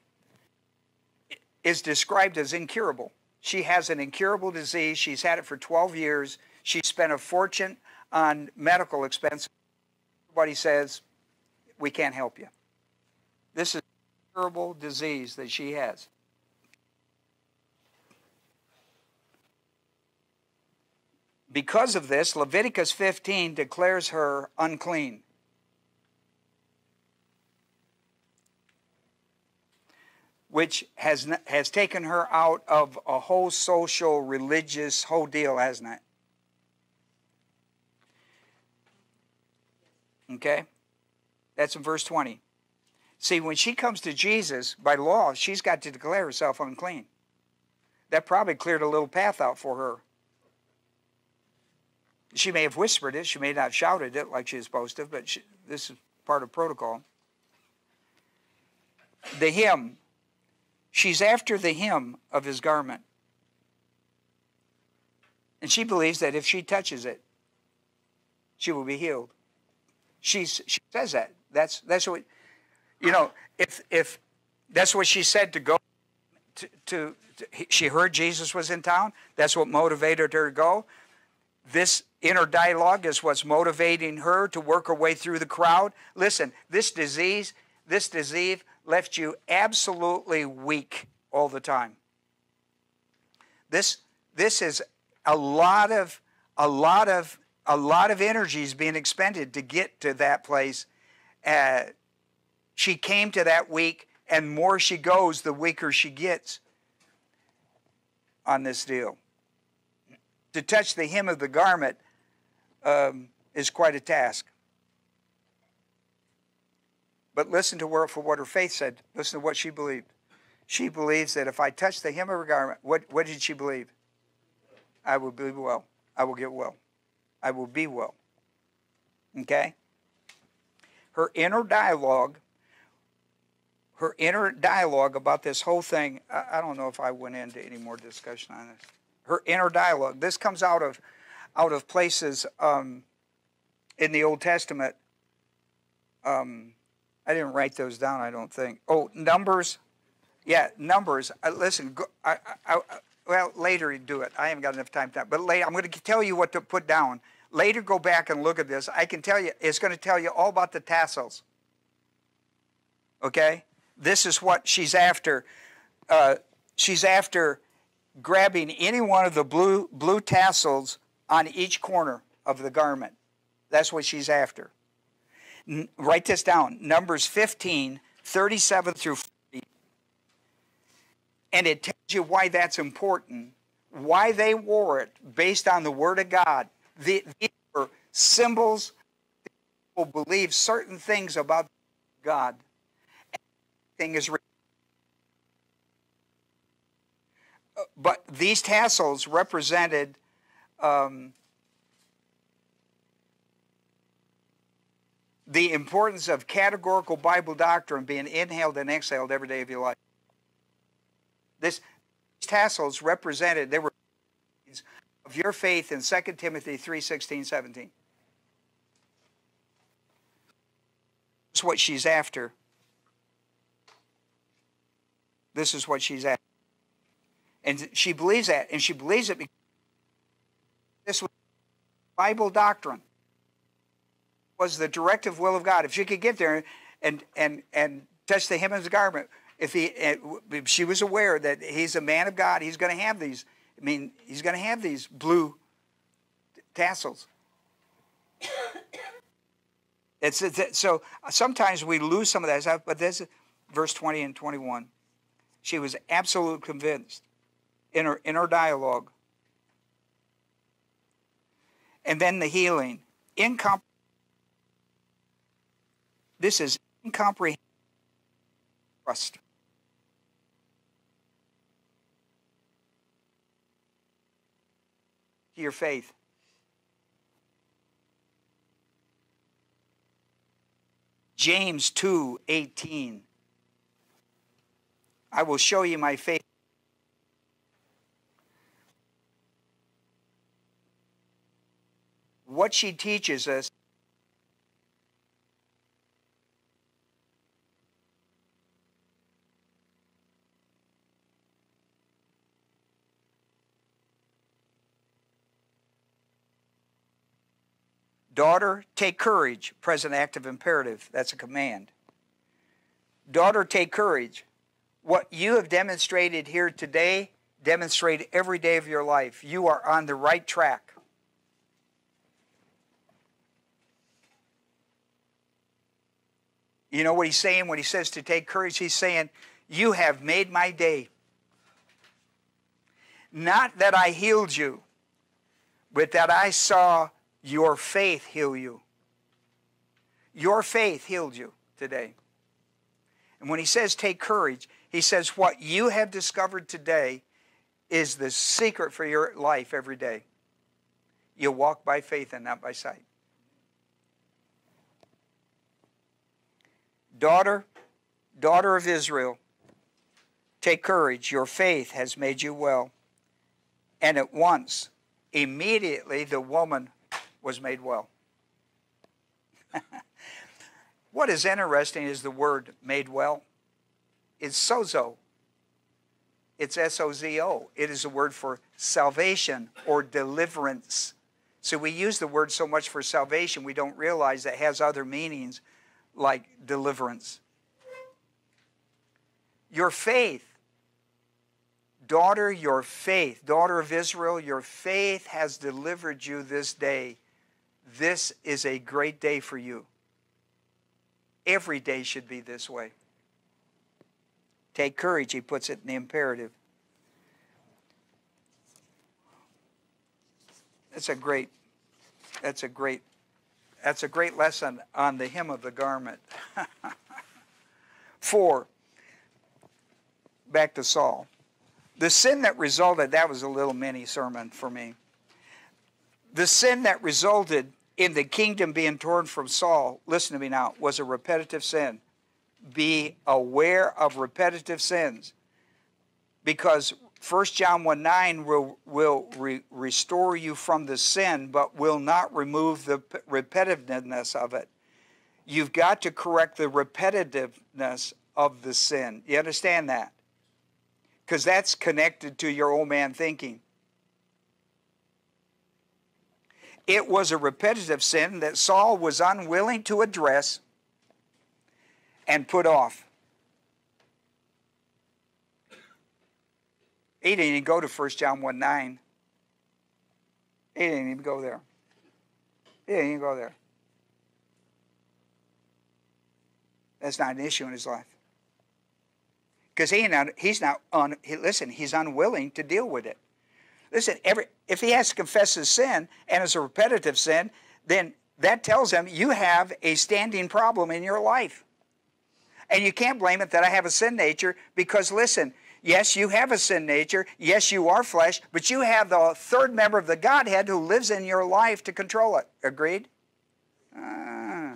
is described as incurable. She has an incurable disease. She's had it for 12 years. She spent a fortune on medical expenses. Everybody says, we can't help you. This is a incurable disease that she has. Because of this, Leviticus 15 declares her unclean. Which has, has taken her out of a whole social, religious, whole deal, hasn't it? Okay? That's in verse 20. See, when she comes to Jesus, by law, she's got to declare herself unclean. That probably cleared a little path out for her. She may have whispered it, she may not have shouted it like she was supposed to, but she, this is part of protocol. The hem She's after the hem of his garment. And she believes that if she touches it, she will be healed. She's, she says that. That's, that's what, you know, if, if that's what she said to go to, to, to, she heard Jesus was in town. That's what motivated her to go. This inner dialogue is what's motivating her to work her way through the crowd. Listen, this disease, this disease left you absolutely weak all the time. This, this is a lot of a lot of a lot of energy is being expended to get to that place. Uh, she came to that week, and more she goes, the weaker she gets on this deal. To touch the hem of the garment um, is quite a task. But listen to her for what her faith said. Listen to what she believed. She believes that if I touch the hem of her garment, what, what did she believe? I will be well. I will get well. I will be well. Okay? Her inner dialogue, her inner dialogue about this whole thing, I, I don't know if I went into any more discussion on this. Her inner dialogue, this comes out of out of places um, in the Old Testament. Um, I didn't write those down, I don't think. Oh, numbers. Yeah, numbers. Uh, listen, go, I, I, I, well, later you do it. I haven't got enough time. To, but later, I'm going to tell you what to put down. Later, go back and look at this. I can tell you, it's going to tell you all about the tassels. Okay? This is what she's after. Uh, she's after grabbing any one of the blue, blue tassels on each corner of the garment. That's what she's after. Write this down Numbers 15, 37 through 40. And it tells you why that's important, why they wore it based on the Word of God. The, these were symbols. People believe certain things about God. Thing is but these tassels represented um, the importance of categorical Bible doctrine being inhaled and exhaled every day of your life. This these tassels represented, they were of your faith in 2 Timothy 3 16, 17. That's what she's after. This is what she's after. And she believes that, and she believes it because this was Bible doctrine. Was the directive will of God. If she could get there and and and touch the hem of his garment, if he eh, if she was aware that he's a man of God, he's going to have these. I mean, he's going to have these blue tassels. (coughs) It's, it's, so sometimes we lose some of that stuff, but this verse 20 and 21. She was absolutely convinced in her, in her dialogue. And then the healing. Incompre- this is incomprehensible trust. Your faith. James 2 18. I will show you my faith. what she teaches us Daughter, take courage, present active imperative. That's a command. Daughter, take courage. What you have demonstrated here today, demonstrate every day of your life. You are on the right track. You know what he's saying when he says to take courage? He's saying, You have made my day. Not that I healed you, but that I saw your faith heal you. Your faith healed you today. And when he says take courage, he says what you have discovered today is the secret for your life every day. You walk by faith and not by sight. Daughter, daughter of Israel, take courage. Your faith has made you well. And at once, immediately, the woman was made well. (laughs) what is interesting is the word made well. It's sozo. It's S O Z O. It is a word for salvation or deliverance. So we use the word so much for salvation, we don't realize it has other meanings like deliverance. Your faith, daughter, your faith, daughter of Israel, your faith has delivered you this day. This is a great day for you. Every day should be this way. Take courage, he puts it in the imperative. That's a great, that's a great that's a great lesson on the hem of the garment. (laughs) Four, back to Saul. The sin that resulted, that was a little mini sermon for me. The sin that resulted in the kingdom being torn from Saul, listen to me now, was a repetitive sin. Be aware of repetitive sins. Because 1 John 1 9 will, will re restore you from the sin, but will not remove the repetitiveness of it. You've got to correct the repetitiveness of the sin. You understand that? Because that's connected to your old man thinking. It was a repetitive sin that Saul was unwilling to address and put off. He didn't even go to 1 John 1 9. He didn't even go there. He didn't even go there. That's not an issue in his life. Because he he's not, un, he, listen, he's unwilling to deal with it. Listen, every, if he has to confess his sin and it's a repetitive sin, then that tells him you have a standing problem in your life. And you can't blame it that I have a sin nature because, listen, yes, you have a sin nature. Yes, you are flesh, but you have the third member of the Godhead who lives in your life to control it. Agreed? Ah.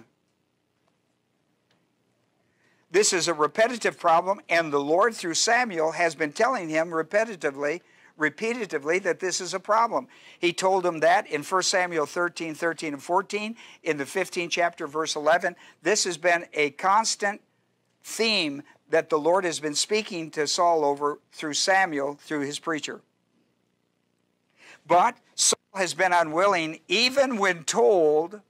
This is a repetitive problem, and the Lord, through Samuel, has been telling him repetitively, repeatedly, that this is a problem. He told him that in 1 Samuel 13, 13, and 14, in the 15th chapter, verse 11. This has been a constant theme that the Lord has been speaking to Saul over through Samuel, through his preacher. But Saul has been unwilling, even when told,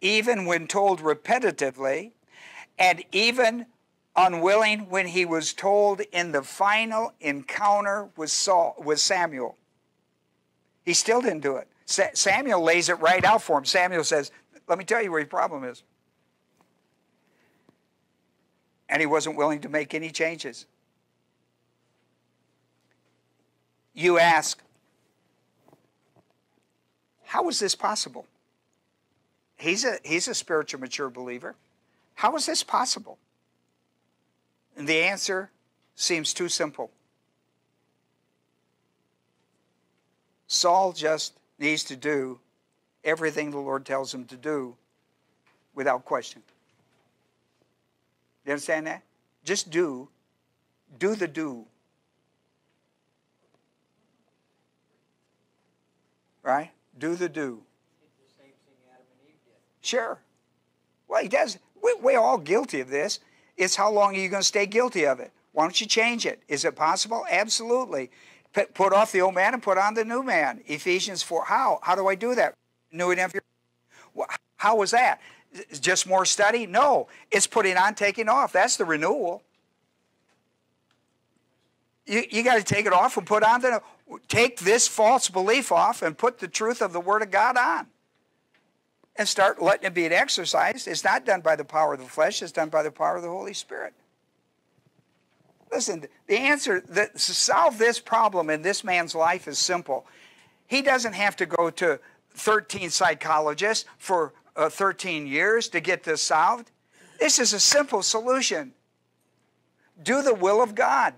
even when told repetitively, and even unwilling when he was told in the final encounter with Saul with Samuel. He still didn't do it. Sa- Samuel lays it right out for him. Samuel says, "Let me tell you where your problem is." And he wasn't willing to make any changes. You ask, how is this possible? He's a, he's a spiritual mature believer. How is this possible? And the answer seems too simple. Saul just needs to do everything the Lord tells him to do without question. You understand that? Just do. Do the do. Right? Do the do. Sure. Well, he does we're all guilty of this. It's how long are you going to stay guilty of it? Why don't you change it? Is it possible? Absolutely. Put off the old man and put on the new man. Ephesians 4. How? How do I do that? New of. How was that? Just more study? No. It's putting on, taking off. That's the renewal. You, you got to take it off and put on the. Take this false belief off and put the truth of the Word of God on and start letting it be an exercise. It's not done by the power of the flesh, it's done by the power of the Holy Spirit. Listen, the answer that, to solve this problem in this man's life is simple. He doesn't have to go to 13 psychologists for uh, 13 years to get this solved. This is a simple solution. Do the will of God.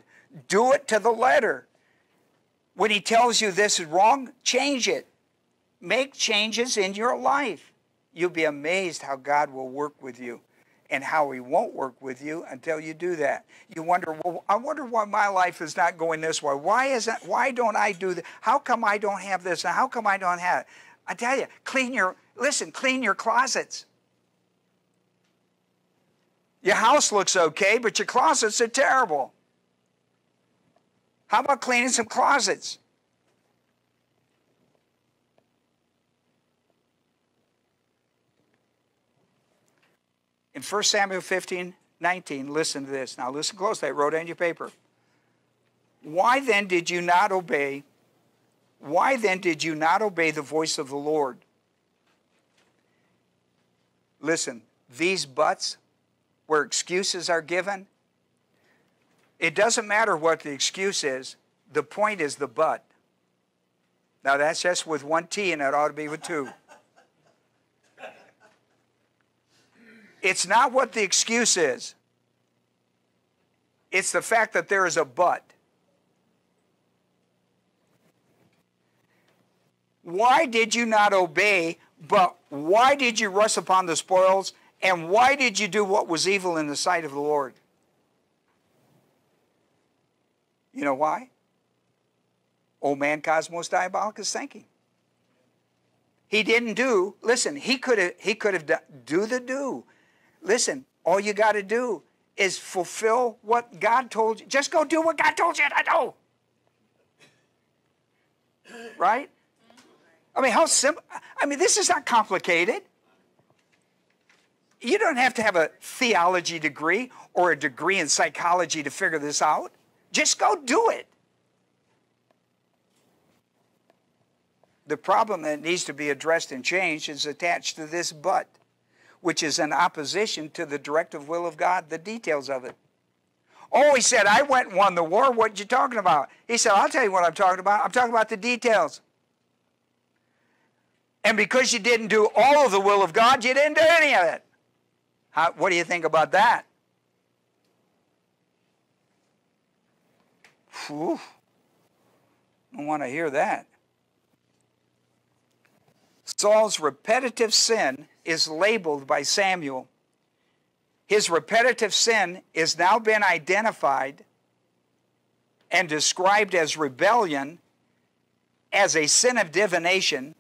Do it to the letter. When he tells you this is wrong, change it. Make changes in your life. You'll be amazed how God will work with you and how he won't work with you until you do that. You wonder, well, I wonder why my life is not going this way. Why isn't why don't I do that? How come I don't have this and how come I don't have it? I tell you, clean your listen, clean your closets. Your house looks okay, but your closets are terrible. How about cleaning some closets? In 1 Samuel 15, 19, listen to this. Now listen closely. I wrote it on your paper. Why then did you not obey? Why then did you not obey the voice of the Lord? Listen, these buts where excuses are given, it doesn't matter what the excuse is. The point is the but. Now that's just with one T and it ought to be with two. (laughs) It's not what the excuse is. It's the fact that there is a but. Why did you not obey, but why did you rush upon the spoils, and why did you do what was evil in the sight of the Lord? You know why? Old man Cosmos Diabolicus thinking. He didn't do, listen, he could have he could have do the do. Listen, all you got to do is fulfill what God told you. Just go do what God told you to do. Right? I mean, how simple. I mean, this is not complicated. You don't have to have a theology degree or a degree in psychology to figure this out. Just go do it. The problem that needs to be addressed and changed is attached to this but, which is in opposition to the directive will of God, the details of it. Oh, he said, I went and won the war. What you talking about? He said, I'll tell you what I'm talking about. I'm talking about the details. And because you didn't do all of the will of God, you didn't do any of it. How, what do you think about that? Whew. I want to hear that. Saul's repetitive sin is labeled by Samuel. His repetitive sin is now been identified and described as rebellion, as a sin of divination,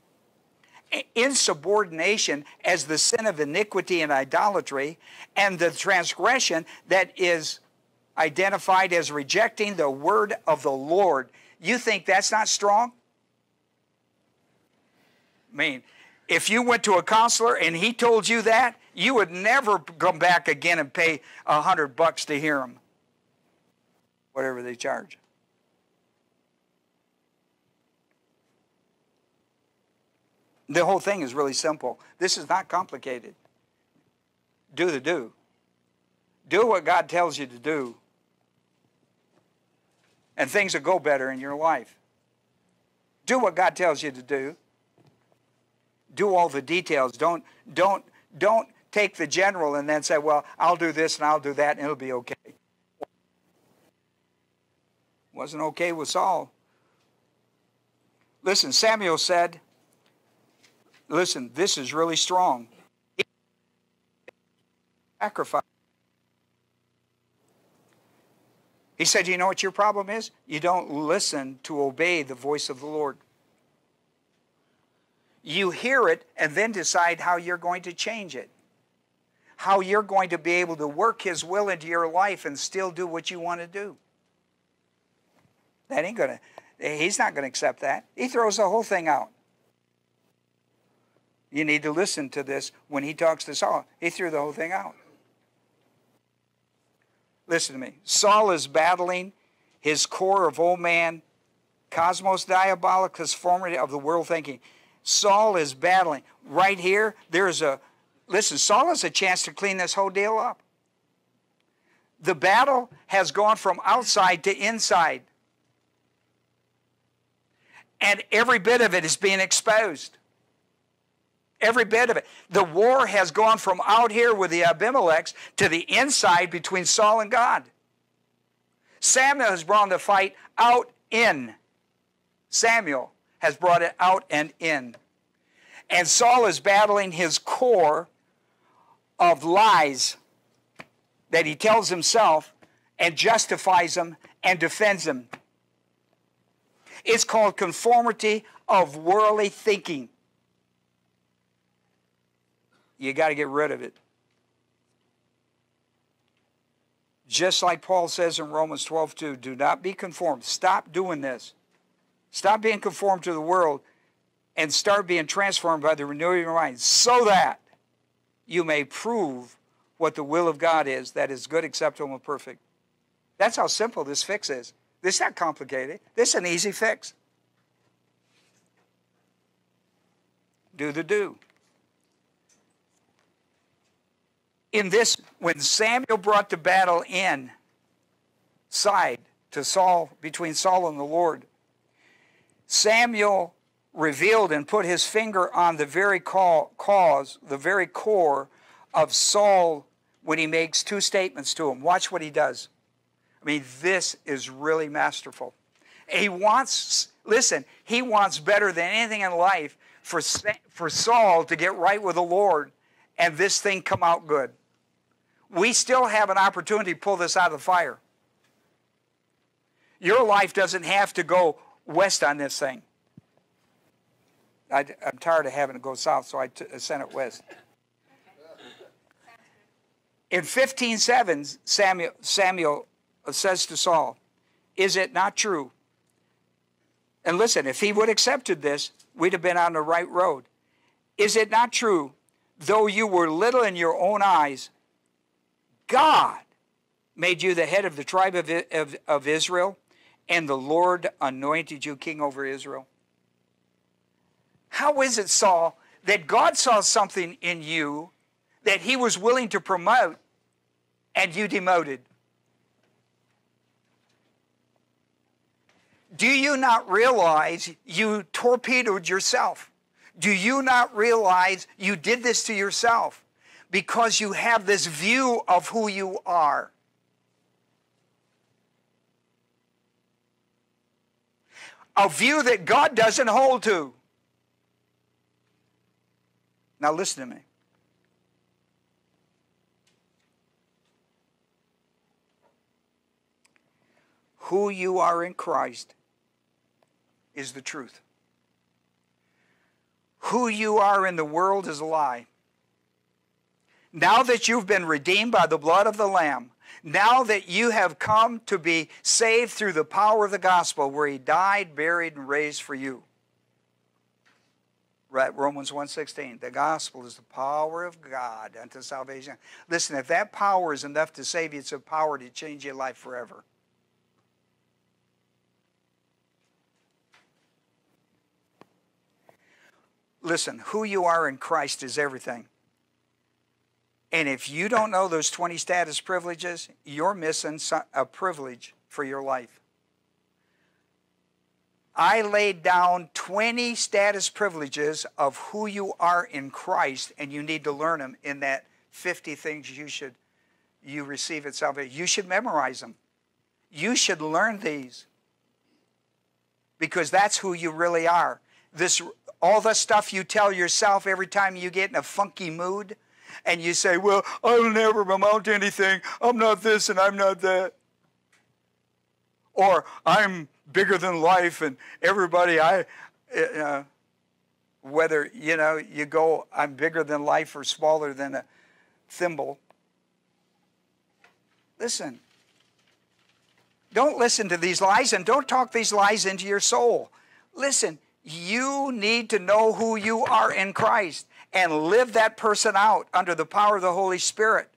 insubordination as the sin of iniquity and idolatry, and the transgression that is identified as rejecting the word of the Lord. You think that's not strong? I mean, if you went to a counselor and he told you that, you would never come back again and pay a hundred bucks to hear him. Whatever they charge. The whole thing is really simple. This is not complicated. Do the do. Do what God tells you to do. And things will go better in your life. Do what God tells you to do do all the details. Don't, don't, don't take the general and then say, well, I'll do this and I'll do that and it'll be okay. Wasn't okay with Saul. Listen, Samuel said, listen, this is really strong. Sacrifice. He said, you know what your problem is? You don't listen to obey the voice of the Lord. You hear it and then decide how you're going to change it. How you're going to be able to work His will into your life and still do what you want to do. That ain't going to, He's not going to accept that. He throws the whole thing out. You need to listen to this when he talks to Saul. He threw the whole thing out. Listen to me. Saul is battling his core of old man, cosmos diabolicus formative of the world thinking. Saul is battling. Right here, there's a, listen, Saul has a chance to clean this whole deal up. The battle has gone from outside to inside. And every bit of it is being exposed. Every bit of it. The war has gone from out here with the Abimelechs to the inside between Saul and God. Samuel has brought the fight out in. Samuel has brought it out and in. And Saul is battling his core of lies that he tells himself and justifies them and defends them. It's called conformity of worldly thinking. You got to get rid of it. Just like Paul says in Romans 12, 2, do not be conformed. Stop doing this. Stop being conformed to the world and start being transformed by the renewing of your mind so that you may prove what the will of God is that is good, acceptable, and perfect. That's how simple this fix is. This is not complicated. This is an easy fix. Do the do. In this, when Samuel brought the battle in side to Saul, between Saul and the Lord, Samuel revealed and put his finger on the very cause, the very core of Saul when he makes two statements to him. Watch what he does. I mean, this is really masterful. He wants, listen, he wants better than anything in life for, for Saul to get right with the Lord and this thing come out good. We still have an opportunity to pull this out of the fire. Your life doesn't have to go west on this thing. I, am tired of having to go south, so I uh, sent it west. In 15:7, Samuel, Samuel uh, says to Saul, "Is it not true?" And listen, if he would have accepted this, we'd have been on the right road. Is it not true, though you were little in your own eyes, God, made you the head of the tribe of, of, of Israel, and the Lord anointed you king over Israel. How is it, Saul, that God saw something in you that he was willing to promote and you demoted? Do you not realize you torpedoed yourself? Do you not realize you did this to yourself because you have this view of who you are? A view that God doesn't hold to. Now, listen to me. Who you are in Christ is the truth. Who you are in the world is a lie. Now that you've been redeemed by the blood of the Lamb, now that you have come to be saved through the power of the gospel, where He died, buried, and raised for you. Right, Romans 1.16, the gospel is the power of God unto salvation. Listen, if that power is enough to save you, it's a power to change your life forever. Listen, who you are in Christ is everything. And if you don't know those 20 status privileges, you're missing a privilege for your life. I laid down 20 status privileges of who you are in Christ, and you need to learn them in that 50 things you should you receive at salvation. You should memorize them. You should learn these because that's who you really are. This all the stuff you tell yourself every time you get in a funky mood and you say, Well, I'll never amount to anything. I'm not this and I'm not that. Or I'm bigger than life and everybody, I, uh, whether, you know, you go, I'm bigger than life or smaller than a thimble. Listen. Don't listen to these lies and don't talk these lies into your soul. Listen, you need to know who you are in Christ and live that person out under the power of the Holy Spirit.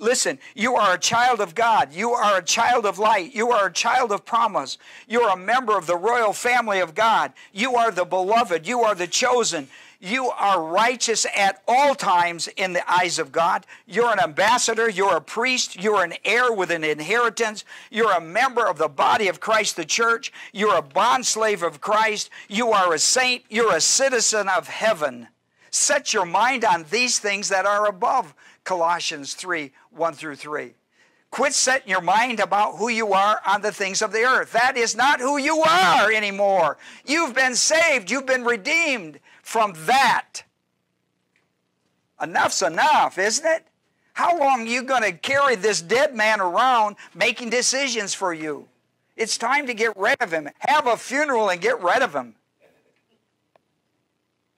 Listen, you are a child of God. You are a child of light. You are a child of promise. You are a member of the royal family of God. You are the beloved. You are the chosen. You are righteous at all times in the eyes of God. You're an ambassador. You're a priest. You're an heir with an inheritance. You're a member of the body of Christ, the church. You're a bondslave of Christ. You are a saint. You're a citizen of heaven. Set your mind on these things that are above. Colossians 3 1 through 3. Quit setting your mind about who you are on the things of the earth. That is not who you are anymore. You've been saved, you've been redeemed from that. Enough's enough, isn't it? How long are you going to carry this dead man around making decisions for you? It's time to get rid of him. Have a funeral and get rid of him.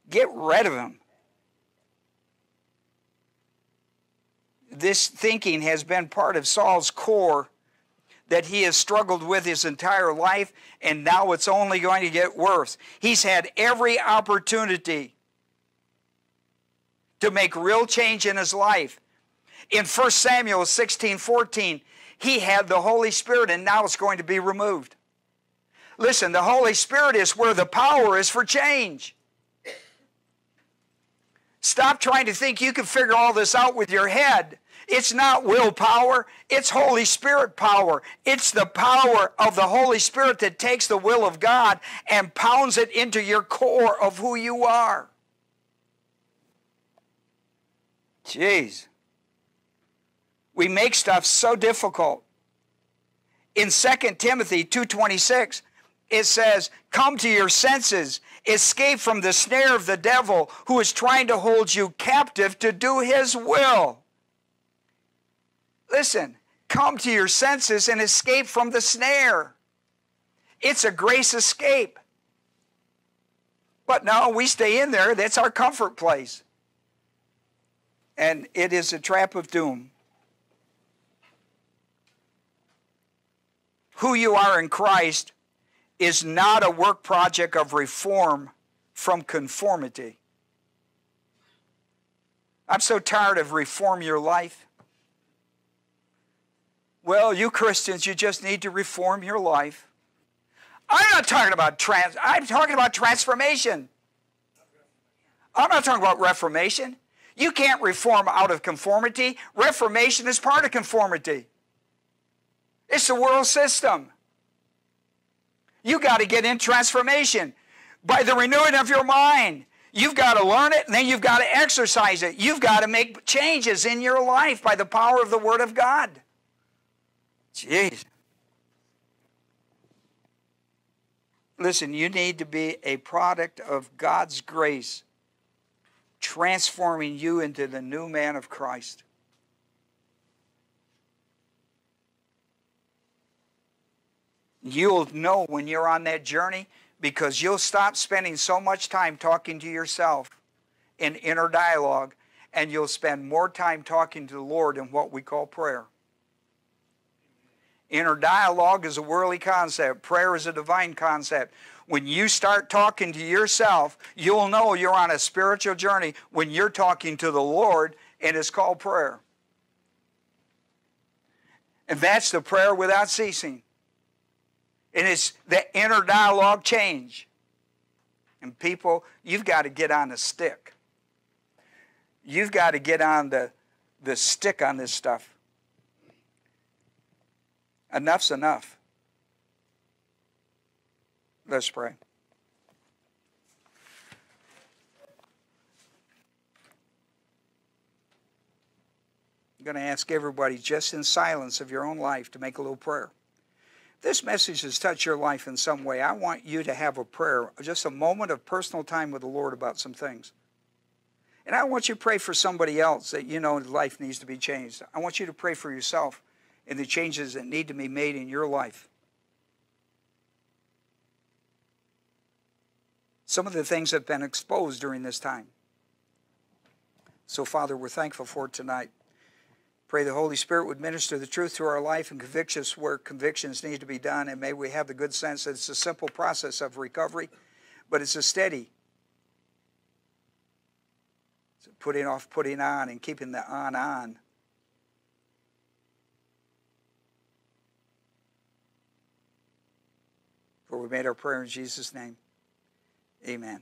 Get rid of him. This thinking has been part of Saul's core that he has struggled with his entire life, and now it's only going to get worse. He's had every opportunity to make real change in his life. In 1 Samuel 16 14, he had the Holy Spirit, and now it's going to be removed. Listen, the Holy Spirit is where the power is for change. Stop trying to think you can figure all this out with your head it's not willpower, it's Holy Spirit power. It's the power of the Holy Spirit that takes the will of God and pounds it into your core of who you are. Jeez. We make stuff so difficult. In 2 Timothy 2:26, it says, "Come to your senses, escape from the snare of the devil who is trying to hold you captive to do his will." Listen, come to your senses and escape from the snare. It's a grace escape. But no, we stay in there. That's our comfort place. And it is a trap of doom. Who you are in Christ is not a work project of reform from conformity. I'm so tired of reform your life. Well, you Christians, you just need to reform your life. I'm not talking about trans, I'm talking about transformation. I'm not talking about reformation. You can't reform out of conformity. Reformation is part of conformity. It's the world system. You got to get in transformation by the renewing of your mind. You've got to learn it and then you've got to exercise it. You've got to make changes in your life by the power of the Word of God. Jeez. Listen, you need to be a product of God's grace, transforming you into the new man of Christ. You'll know when you're on that journey because you'll stop spending so much time talking to yourself in inner dialogue and you'll spend more time talking to the Lord in what we call prayer. Inner dialogue is a worldly concept. Prayer is a divine concept. When you start talking to yourself, you'll know you're on a spiritual journey when you're talking to the Lord, and it's called prayer. And that's the prayer without ceasing. And it's the inner dialogue change. And people, you've got to get on the stick. You've got to get on the, the stick on this stuff. Enough's enough. Let's pray. I'm going to ask everybody, just in silence of your own life, to make a little prayer this message has touched your life in some way, I want you to have a prayer, just a moment of personal time with the Lord about some things. And I want you to pray for somebody else that you know life needs to be changed. I want you to pray for yourself and the changes that need to be made in your life. Some of the things have been exposed during this time. So, Father, we're thankful for tonight. Pray the Holy Spirit would minister the truth to our life and convict us where convictions need to be done. And may we have the good sense that it's a simple process of recovery, but it's a steady it's putting off, putting on, and keeping the on on. For we made our prayer in Jesus' name. Amen.